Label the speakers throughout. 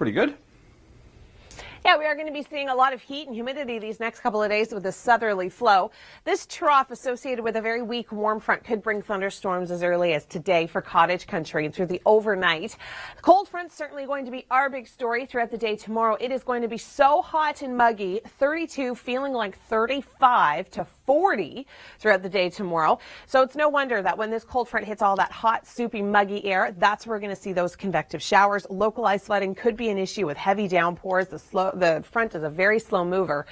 Speaker 1: pretty good.
Speaker 2: Yeah, we are going to be seeing a lot of heat and humidity these next couple of days with a southerly flow. This trough associated with a very weak warm front could bring thunderstorms as early as today for cottage country and through the overnight. Cold front certainly going to be our big story throughout the day tomorrow. It is going to be so hot and muggy, 32 feeling like 35 to 40 throughout the day tomorrow. So it's no wonder that when this cold front hits all that hot, soupy, muggy air, that's where we're going to see those convective showers. Localized flooding could be an issue with heavy downpours. The slow the front is a very slow mover.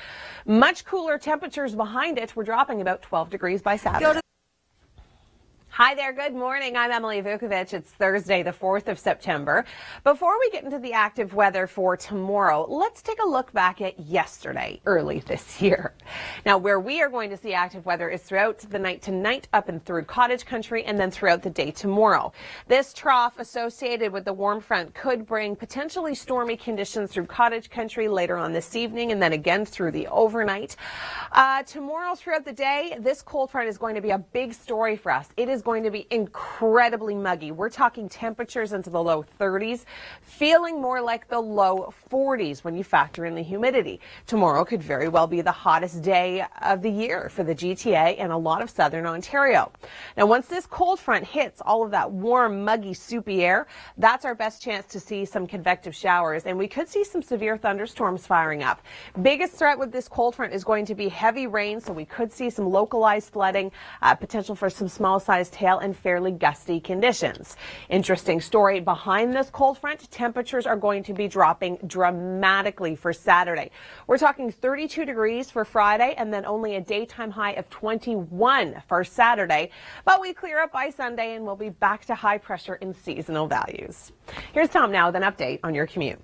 Speaker 2: Much cooler temperatures behind it. We're dropping about 12 degrees by Saturday. Hi there. Good morning. I'm Emily Vukovic. It's Thursday, the 4th of September. Before we get into the active weather for tomorrow, let's take a look back at yesterday, early this year. Now, where we are going to see active weather is throughout the night tonight up and through cottage country and then throughout the day tomorrow. This trough associated with the warm front could bring potentially stormy conditions through cottage country later on this evening and then again through the overnight. Uh, tomorrow throughout the day, this cold front is going to be a big story for us. It is going to be incredibly muggy. We're talking temperatures into the low 30s, feeling more like the low 40s when you factor in the humidity. Tomorrow could very well be the hottest day of the year for the GTA and a lot of southern Ontario. Now, once this cold front hits all of that warm, muggy, soupy air, that's our best chance to see some convective showers, and we could see some severe thunderstorms firing up. Biggest threat with this cold front is going to be heavy rain, so we could see some localized flooding, uh, potential for some small-sized and fairly gusty conditions. Interesting story behind this cold front, temperatures are going to be dropping dramatically for Saturday. We're talking 32 degrees for Friday and then only a daytime high of 21 for Saturday. But we clear up by Sunday and we'll be back to high pressure in seasonal values. Here's Tom now with an update on your commute.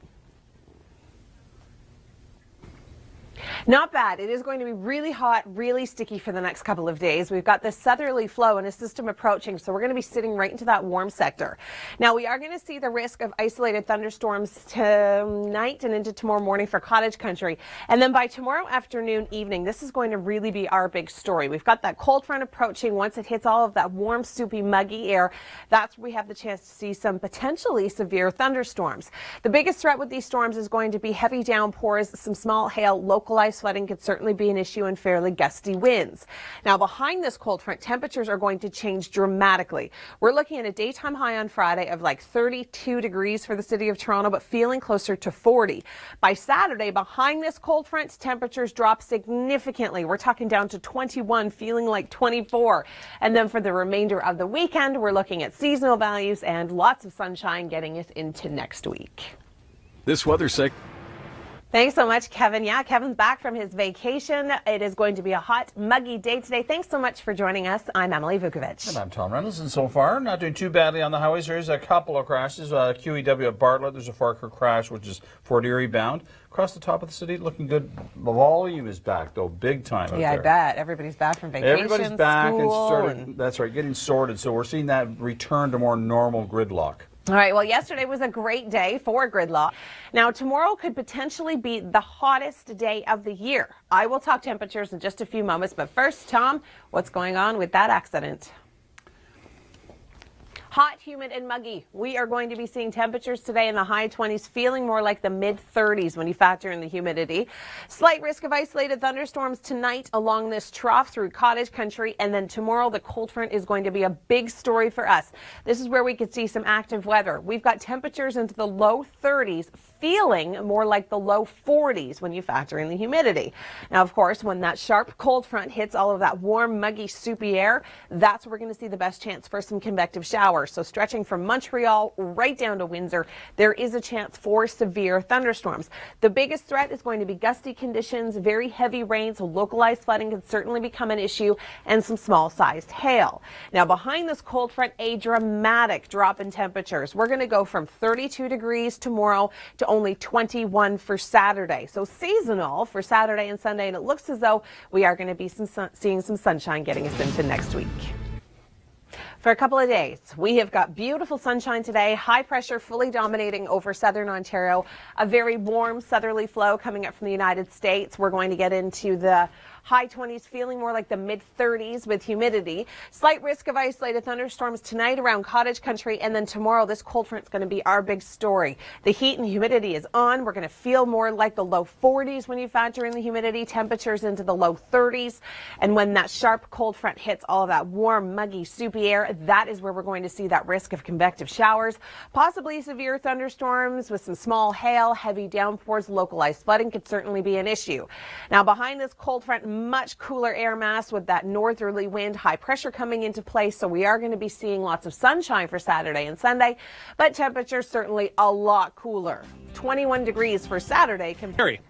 Speaker 2: Not bad. It is going to be really hot, really sticky for the next couple of days. We've got this southerly flow and a system approaching, so we're going to be sitting right into that warm sector. Now, we are going to see the risk of isolated thunderstorms tonight and into tomorrow morning for cottage country. And then by tomorrow afternoon, evening, this is going to really be our big story. We've got that cold front approaching. Once it hits all of that warm, soupy, muggy air, that's where we have the chance to see some potentially severe thunderstorms. The biggest threat with these storms is going to be heavy downpours, some small hail, local localized flooding could certainly be an issue and fairly gusty winds. Now, behind this cold front, temperatures are going to change dramatically. We're looking at a daytime high on Friday of like 32 degrees for the city of Toronto, but feeling closer to 40. By Saturday, behind this cold front, temperatures drop significantly. We're talking down to 21, feeling like 24. And then for the remainder of the weekend, we're looking at seasonal values and lots of sunshine getting us into next week.
Speaker 1: This weather sec.
Speaker 2: Thanks so much, Kevin. Yeah, Kevin's back from his vacation. It is going to be a hot, muggy day today. Thanks so much for joining us. I'm Emily Vukovic.
Speaker 3: And I'm Tom Reynolds. And so far, not doing too badly on the highways. There's a couple of crashes. Uh, QEW at Bartlett, there's a Farker crash, which is Fort Erie bound. Across the top of the city, looking good. The volume is back, though, big time.
Speaker 2: Yeah, I bet. Everybody's back from vacation.
Speaker 3: Everybody's back and started.
Speaker 2: And...
Speaker 3: That's right, getting sorted. So we're seeing that return to more normal gridlock.
Speaker 2: All right, well, yesterday was a great day for gridlock. Now, tomorrow could potentially be the hottest day of the year. I will talk temperatures in just a few moments, but first, Tom, what's going on with that accident? Hot, humid, and muggy. We are going to be seeing temperatures today in the high 20s, feeling more like the mid 30s when you factor in the humidity. Slight risk of isolated thunderstorms tonight along this trough through cottage country. And then tomorrow, the cold front is going to be a big story for us. This is where we could see some active weather. We've got temperatures into the low 30s, feeling more like the low 40s when you factor in the humidity. Now, of course, when that sharp cold front hits all of that warm, muggy, soupy air, that's where we're going to see the best chance for some convective showers. So stretching from Montreal right down to Windsor, there is a chance for severe thunderstorms. The biggest threat is going to be gusty conditions, very heavy rain, so localized flooding can certainly become an issue, and some small sized hail. Now behind this cold front, a dramatic drop in temperatures. We're going to go from 32 degrees tomorrow to only 21 for Saturday. So seasonal for Saturday and Sunday, and it looks as though we are going to be some sun- seeing some sunshine getting us into next week. for a couple of days. We have got beautiful sunshine today, high pressure fully dominating over southern Ontario, a very warm southerly flow coming up from the United States. We're going to get into the high 20s, feeling more like the mid 30s with humidity. Slight risk of isolated thunderstorms tonight around cottage country, and then tomorrow this cold front is going to be our big story. The heat and humidity is on. We're going to feel more like the low 40s when you factor in the humidity, temperatures into the low 30s. And when that sharp cold front hits all of that warm, muggy, soupy air, that is where we're going to see that risk of convective showers, possibly severe thunderstorms with some small hail, heavy downpours, localized flooding could certainly be an issue. Now, behind this cold front, much cooler air mass with that northerly wind, high pressure coming into place. So we are going to be seeing lots of sunshine for Saturday and Sunday, but temperatures certainly a lot cooler. 21 degrees for Saturday.
Speaker 3: Harry.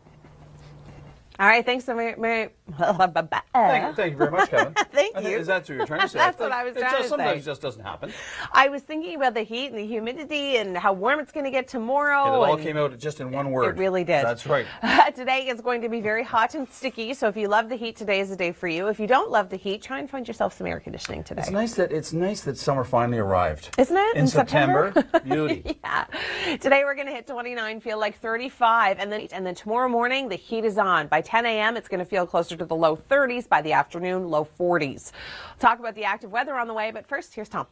Speaker 2: All right, thanks. Mary.
Speaker 3: Thank, thank you very much, Kevin.
Speaker 2: Thank you.
Speaker 3: Is that what you're trying to say?
Speaker 2: That's what I was
Speaker 3: it
Speaker 2: trying
Speaker 3: just,
Speaker 2: to
Speaker 3: Sometimes
Speaker 2: say.
Speaker 3: it just doesn't happen.
Speaker 2: I was thinking about the heat and the humidity and how warm it's going to get tomorrow.
Speaker 3: And it all came out just in one word.
Speaker 2: It really did.
Speaker 3: That's right.
Speaker 2: today is going to be very hot and sticky. So if you love the heat, today is the day for you. If you don't love the heat, try and find yourself some air conditioning today.
Speaker 3: It's nice that it's nice that summer finally arrived.
Speaker 2: Isn't it?
Speaker 3: In,
Speaker 2: In
Speaker 3: September,
Speaker 2: September?
Speaker 3: beauty.
Speaker 2: Yeah. Today we're going to hit 29, feel like 35, and then and then tomorrow morning the heat is on. By 10 a.m. it's going to feel closer to the low 30s. By the afternoon, low 40s. Talk about the active weather on the way, but first here's Tom.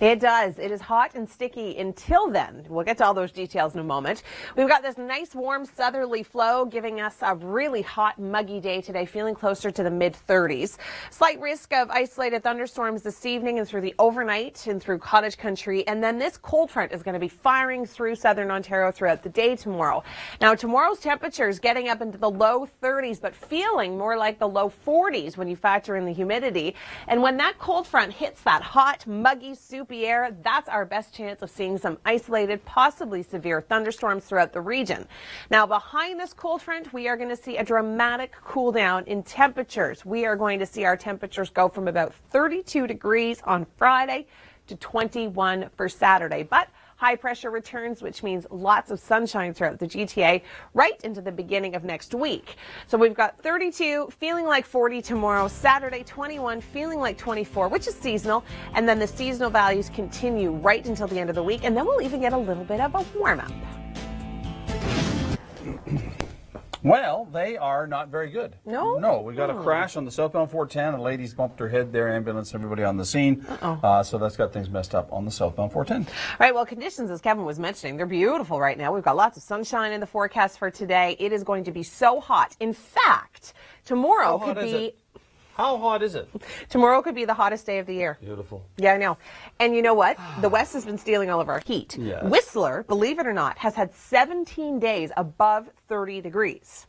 Speaker 2: It does. It is hot and sticky until then. We'll get to all those details in a moment. We've got this nice warm southerly flow giving us a really hot, muggy day today, feeling closer to the mid 30s. Slight risk of isolated thunderstorms this evening and through the overnight and through cottage country. And then this cold front is going to be firing through southern Ontario throughout the day tomorrow. Now, tomorrow's temperatures getting up into the low 30s, but feeling more like the low 40s when you factor in the humidity. And when that cold front hits that hot, muggy, air, that's our best chance of seeing some isolated, possibly severe thunderstorms throughout the region. Now, behind this cold front, we are going to see a dramatic cool down in temperatures. We are going to see our temperatures go from about 32 degrees on Friday to 21 for Saturday. But high pressure returns, which means lots of sunshine throughout the GTA right into the beginning of next week. So we've got 32, feeling like 40 tomorrow, Saturday 21, feeling like 24, which is seasonal. And then the seasonal values continue right until the end of the week. And then we'll even get a little bit of a warm up.
Speaker 3: Well, they are not very good.
Speaker 2: No?
Speaker 3: No, we got a
Speaker 2: Oh.
Speaker 3: crash on the southbound 410. A lady's bumped her head there, ambulance, everybody on the scene.
Speaker 2: Uh-oh.
Speaker 3: Uh, so that's got things messed up on the southbound 410.
Speaker 2: All right, well, conditions, as Kevin was mentioning, they're beautiful right now. We've got lots of sunshine in the forecast for today. It is going to be so hot. In fact, tomorrow could be
Speaker 3: it? How hot is it?
Speaker 2: tomorrow could be the hottest day of the year.
Speaker 3: Beautiful.
Speaker 2: Yeah, I know. And you know what? The West has been stealing all of our heat.
Speaker 3: Yes.
Speaker 2: Whistler, believe it or not, has had 17 days above 30 degrees.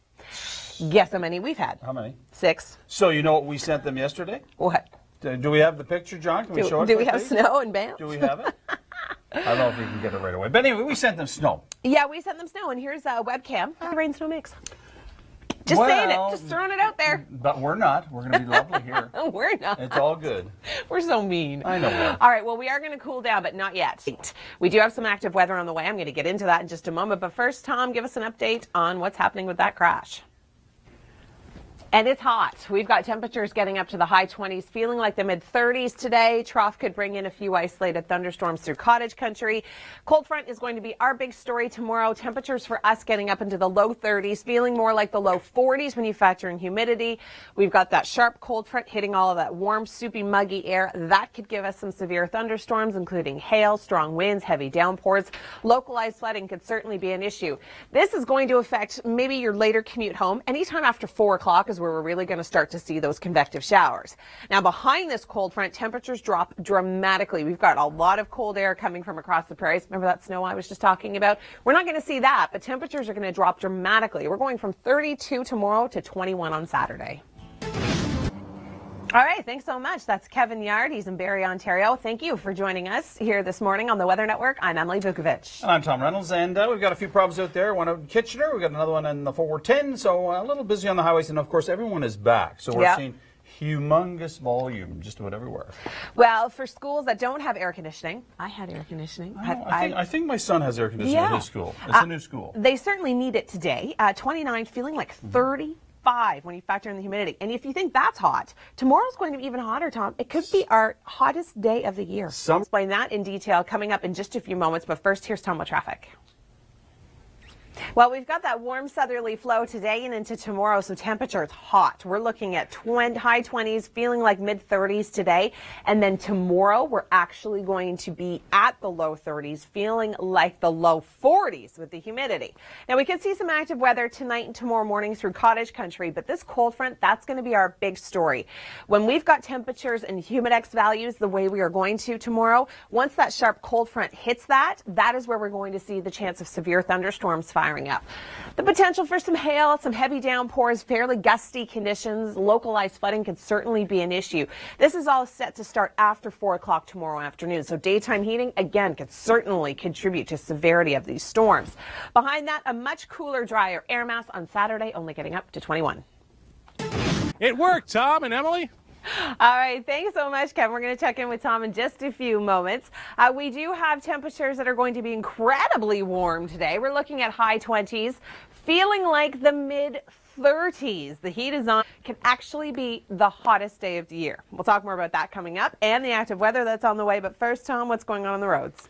Speaker 2: Guess how many we've had?
Speaker 3: How many?
Speaker 2: Six.
Speaker 3: So you know what we sent them yesterday?
Speaker 2: What?
Speaker 3: Do, we have the picture, John? Can we
Speaker 2: Do,
Speaker 3: show it?
Speaker 2: do we have snow and Banff?
Speaker 3: Do we have it? I don't know if we can get it right away. But anyway, we sent them snow.
Speaker 2: Yeah, we sent them snow, and here's a webcam. Rain snow mix. Just saying it. Just throwing it out there.
Speaker 3: But we're not. We're going to be lovely here.
Speaker 2: We're not.
Speaker 3: It's all good.
Speaker 2: We're so mean.
Speaker 3: I know.
Speaker 2: All right, well, we are going to cool down, but not yet. We do have some active weather on the way. I'm going to get into that in just a moment. But first, Tom, give us an update on what's happening with that crash. And it's hot. We've got temperatures getting up to the high 20s, feeling like the mid 30s today. Trough could bring in a few isolated thunderstorms through cottage country. Cold front is going to be our big story tomorrow. Temperatures for us getting up into the low 30s, feeling more like the low 40s when you factor in humidity. We've got that sharp cold front hitting all of that warm, soupy, muggy air. That could give us some severe thunderstorms, including hail, strong winds, heavy downpours. Localized flooding could certainly be an issue. This is going to affect maybe your later commute home. Anytime after 4 o'clock is where we're really going to start to see those convective showers. Now, behind this cold front, temperatures drop dramatically. We've got a lot of cold air coming from across the prairies. Remember that snow I was just talking about? We're not going to see that, but temperatures are going to drop dramatically. We're going from 32 tomorrow to 21 on Saturday. All right, thanks so much. That's Kevin Yard. He's in Barrie, Ontario. Thank you for joining us here this morning on the Weather Network. I'm Emily Vukovic.
Speaker 3: And I'm Tom Reynolds, and uh, we've got a few problems out there. One out in Kitchener, we've got another one in the 410, so uh, a little busy on the highways, and of course, everyone is back. So we're
Speaker 2: Yeah.
Speaker 3: seeing humongous volume just about everywhere.
Speaker 2: Well, for schools that don't have air conditioning, I had air conditioning.
Speaker 3: I, know, I, think, I think my son has air conditioning
Speaker 2: Yeah.
Speaker 3: at his school. It's
Speaker 2: Uh,
Speaker 3: a new school.
Speaker 2: They certainly need it today. Uh, 29, feeling like 30. 25 when you factor in the humidity. And if you think that's hot, tomorrow's going to be even hotter, Tom. It could be our hottest day of the year. Some explain that in detail coming up in just a few moments. But first, here's Tom with traffic. Well, we've got that warm southerly flow today and into tomorrow, so temperature is hot. We're looking at 20, high 20s, feeling like mid 30s today. And then tomorrow, we're actually going to be at the low 30s, feeling like the low 40s with the humidity. Now, we could see some active weather tonight and tomorrow morning through cottage country, but this cold front, that's going to be our big story. When we've got temperatures and humidex values the way we are going to tomorrow, once that sharp cold front hits that, that is where we're going to see the chance of severe thunderstorms firing up. The potential for some hail, some heavy downpours, fairly gusty conditions, localized flooding could certainly be an issue. This is all set to start after 4 o'clock tomorrow afternoon, so daytime heating, again, could certainly contribute to severity of these storms. Behind that, a much cooler, drier air mass on Saturday, only getting up to 21.
Speaker 1: It worked, Tom and Emily.
Speaker 2: All right, thanks so much, Kevin. We're going to check in with Tom in just a few moments. Uh, we do have temperatures that are going to be incredibly warm today. We're looking at high 20s, feeling like the mid 30s. The heat is on. Can actually be the hottest day of the year. We'll talk more about that coming up and the active weather that's on the way. But first, Tom, what's going on on the roads?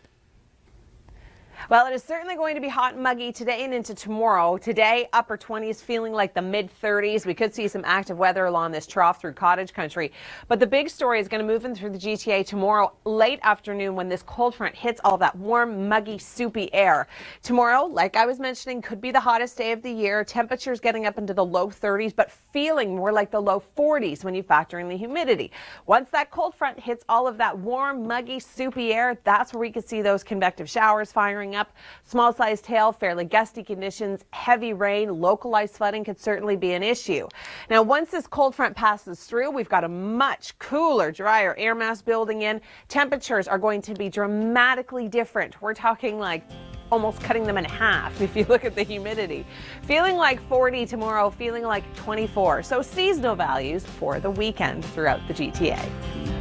Speaker 2: Well, it is certainly going to be hot and muggy today and into tomorrow. Today, upper 20s, feeling like the mid 30s. We could see some active weather along this trough through cottage country. But the big story is going to move in through the GTA tomorrow, late afternoon, when this cold front hits all that warm, muggy, soupy air. Tomorrow, like I was mentioning, could be the hottest day of the year. Temperatures getting up into the low 30s, but feeling more like the low 40s when you factor in the humidity. Once that cold front hits all of that warm, muggy, soupy air, that's where we could see those convective showers firing up. Small sized hail, fairly gusty conditions, heavy rain, localized flooding could certainly be an issue. Now, once this cold front passes through, we've got a much cooler, drier air mass building in. Temperatures are going to be dramatically different. We're talking like almost cutting them in half if you look at the humidity. Feeling like 40 tomorrow, feeling like 24. So seasonal values for the weekend throughout the GTA.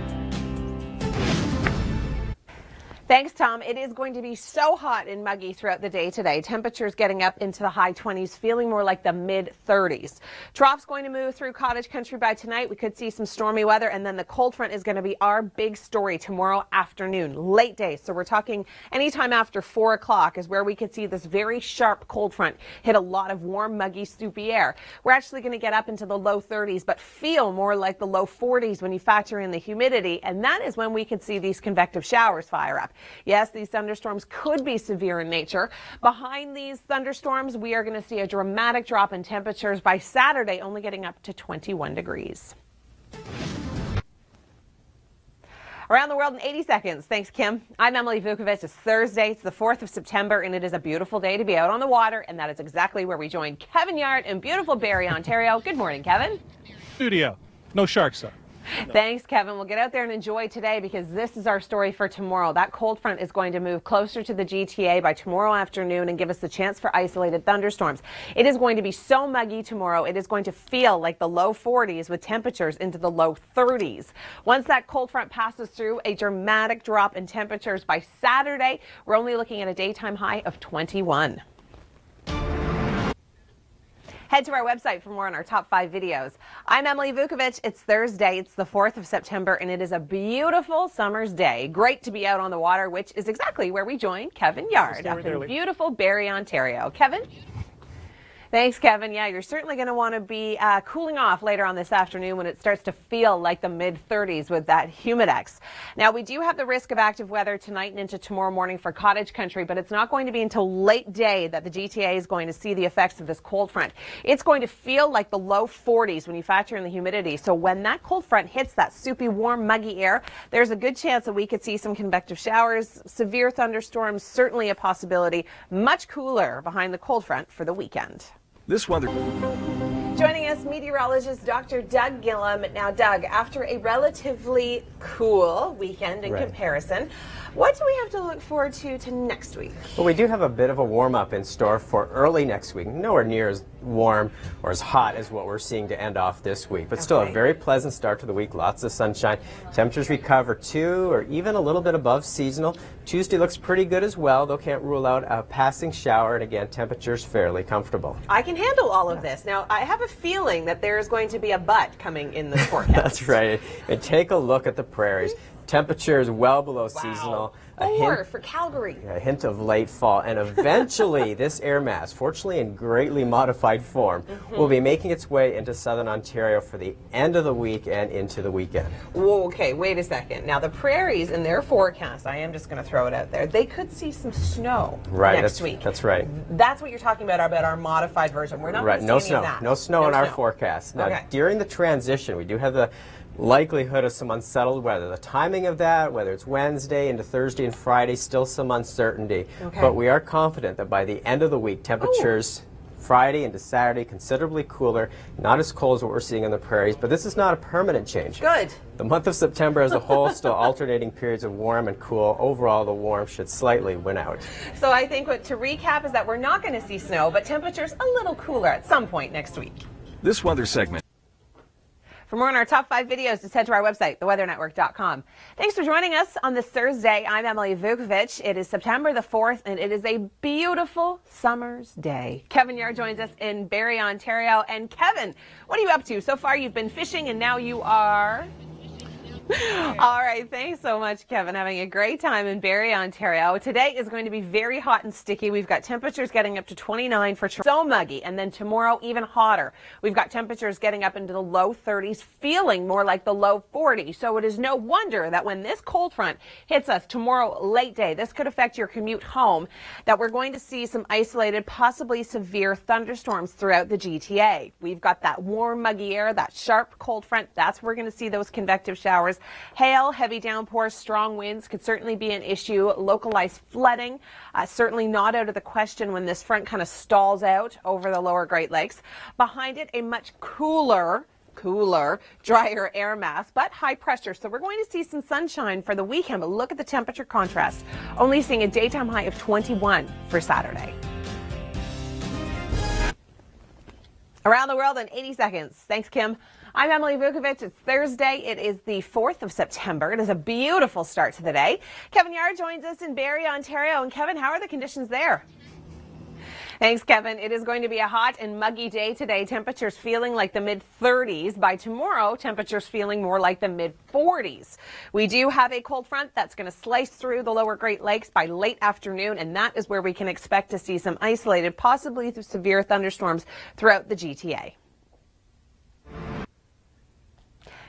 Speaker 2: Thanks, Tom. It is going to be so hot and muggy throughout the day today. Temperatures getting up into the high 20s, feeling more like the mid 30s. Trough's going to move through cottage country by tonight. We could see some stormy weather, and then the cold front is going to be our big story tomorrow afternoon, late day. So we're talking anytime after 4 o'clock is where we could see this very sharp cold front hit a lot of warm, muggy, soupy air. We're actually going to get up into the low 30s, but feel more like the low 40s when you factor in the humidity, and that is when we could see these convective showers fire up. Yes, these thunderstorms could be severe in nature. Behind these thunderstorms, we are going to see a dramatic drop in temperatures by Saturday, only getting up to 21 degrees. Around the world in 80 seconds. Thanks, Kim. I'm Emily Vukovic. It's Thursday. It's the 4th of September, and it is a beautiful day to be out on the water, and that is exactly where we join Kevin Yard in beautiful Barrie, Ontario. Good morning, Kevin.
Speaker 1: Studio. No sharks, though.
Speaker 2: Thanks, Kevin. We'll get out there and enjoy today because this is our story for tomorrow. That cold front is going to move closer to the GTA by tomorrow afternoon and give us the chance for isolated thunderstorms. It is going to be so muggy tomorrow. It is going to feel like the low 40s with temperatures into the low 30s. Once that cold front passes through, a dramatic drop in temperatures by Saturday. We're only looking at a daytime high of 21. Head to our website for more on our top five videos. I'm Emily Vukovic. It's Thursday. It's the 4th of September, and it is a beautiful summer's day. Great to be out on the water, which is exactly where we join Kevin Yard up in beautiful Barrie, Ontario. Kevin? Thanks, Kevin. Yeah, you're certainly going to want to be uh, cooling off later on this afternoon when it starts to feel like the mid 30s with that humidex. Now, we do have the risk of active weather tonight and into tomorrow morning for cottage country, but it's not going to be until late day that the GTA is going to see the effects of this cold front. It's going to feel like the low 40s when you factor in the humidity. So when that cold front hits that soupy, warm, muggy air, there's a good chance that we could see some convective showers, severe thunderstorms, certainly a possibility. Much cooler behind the cold front for the weekend.
Speaker 4: This weather.
Speaker 2: Joining us, meteorologist Dr. Doug Gillham. Now, Doug, after a relatively cool weekend in right. comparison, what do we have to look forward to to next week?
Speaker 4: Well, we do have a bit of a warm up in store for early next week. Nowhere near as warm or as hot as what we're seeing to end off this week, but okay. still a very pleasant start to the week. Lots of sunshine. Temperatures recover to or even a little bit above seasonal. Tuesday looks pretty good as well, though can't rule out a passing shower. And again, temperatures fairly comfortable.
Speaker 2: I can handle all of this. Now, I have a feeling that there is going to be a butt coming in this forecast.
Speaker 4: That's right. And take a look at the prairies. Temperatures well below seasonal. A
Speaker 2: Four
Speaker 4: hint,
Speaker 2: for Calgary.
Speaker 4: a hint of late fall, and eventually this air mass, fortunately in greatly modified form,
Speaker 2: Mm-hmm.
Speaker 4: will be making its way into southern Ontario for the end of the week and into the weekend.
Speaker 2: Whoa, okay, wait a second. Now the prairies in their forecast, I am just going to throw it out there. They could see some snow
Speaker 4: Right,
Speaker 2: next
Speaker 4: that's,
Speaker 2: week.
Speaker 4: that's right.
Speaker 2: That's what you're talking about about our modified version. We're not
Speaker 4: Right, no snow. No snow in our forecast. Now,
Speaker 2: Okay.
Speaker 4: during the transition, we do have the likelihood of some unsettled weather. The timing of that, whether it's Wednesday into Thursday and Friday, still some uncertainty.
Speaker 2: Okay.
Speaker 4: But we are confident that by the end of the week, temperatures Friday into Saturday considerably cooler, not as cold as what we're seeing on the prairies, but this is not a permanent change.
Speaker 2: Good.
Speaker 4: The month of September as a whole, still alternating periods of warm and cool. Overall, the warm should slightly win out.
Speaker 2: So I think what to recap is that we're not going to see snow, but temperatures a little cooler at some point next week.
Speaker 5: This weather segment.
Speaker 2: For more on our top five videos, just head to our website, theweathernetwork.com. Thanks for joining us on this Thursday. I'm Emily Vukovic. It is September the 4th, and it is a beautiful summer's day. Kevin Yard joins us in Barrie, Ontario. And Kevin, what are you up to? So far, you've been fishing, and now you are. All right, thanks so much, Kevin. Having a great time in Barrie, Ontario. Today is going to be very hot and sticky. We've got temperatures getting up to 29 for so muggy, and then tomorrow even hotter. We've got temperatures getting up into the low 30s, feeling more like the low 40s. So it is no wonder that when this cold front hits us tomorrow late day, this could affect your commute home. That we're going to see some isolated, possibly severe thunderstorms throughout the GTA. We've got that warm, muggy air, that sharp cold front. That's where we're going to see those convective showers. Hail, heavy downpours, strong winds could certainly be an issue. Localized flooding, uh, certainly not out of the question when this front kind of stalls out over the lower Great Lakes. Behind it, a much cooler cooler, drier air mass, but high pressure. So we're going to see some sunshine for the weekend, but look at the temperature contrast. Only seeing a daytime high of 21 for Saturday. Around the world in 80 seconds. Thanks, Kim. I'm Emily Vukovic. It's Thursday. It is the 4th of September. It is a beautiful start to the day. Kevin Yard joins us in Barrie, Ontario. And Kevin, how are the conditions there? Thanks, Kevin. It is going to be a hot and muggy day today. Temperatures feeling like the mid 30s. By tomorrow, temperatures feeling more like the mid 40s. We do have a cold front that's going to slice through the lower Great Lakes by late afternoon, and that is where we can expect to see some isolated, possibly severe thunderstorms throughout the GTA.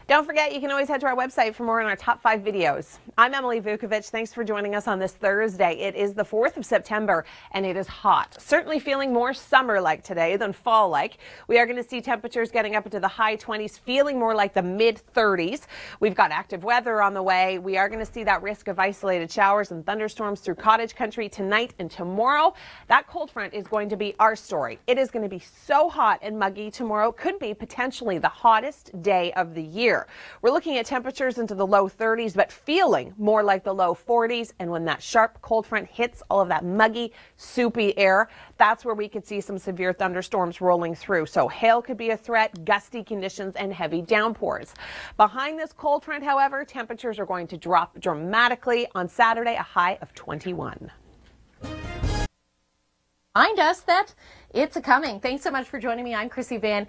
Speaker 2: Don't forget, you can always head to our website for more on our top five videos. I'm Emily Vukovic. Thanks for joining us on this Thursday. It is the 4th of September and it is hot. Certainly feeling more summer like today than fall like. We are going to see temperatures getting up into the high 20s, feeling more like the mid 30s. We've got active weather on the way. We are going to see that risk of isolated showers and thunderstorms through cottage country tonight and tomorrow. That cold front is going to be our story. It is going to be so hot and muggy tomorrow. Could be potentially the hottest day of the year. We're looking at temperatures into the low 30s, but feeling more like the low 40s. And when that sharp cold front hits all of that muggy, soupy air, that's where we could see some severe thunderstorms rolling through. So hail could be a threat, gusty conditions, and heavy downpours. Behind this cold front, however, temperatures are going to drop dramatically on Saturday, a high of 21.
Speaker 6: Remind us that it's a coming. Thanks so much for joining me. I'm Chrissy Van.